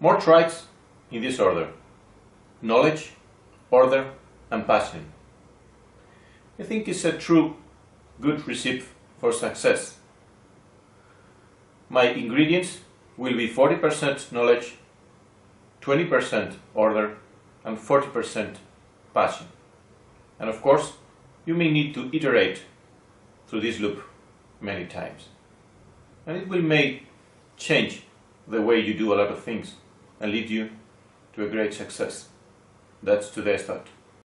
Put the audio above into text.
More traits in this order knowledge, order, and passion. I think it's a true good recipe for success. My ingredients will be 40% knowledge, 20% order, and 40% passion. And of course, you may need to iterate through this loop many times. And it will may change the way you do a lot of things and lead you to a great success. That's today's thought.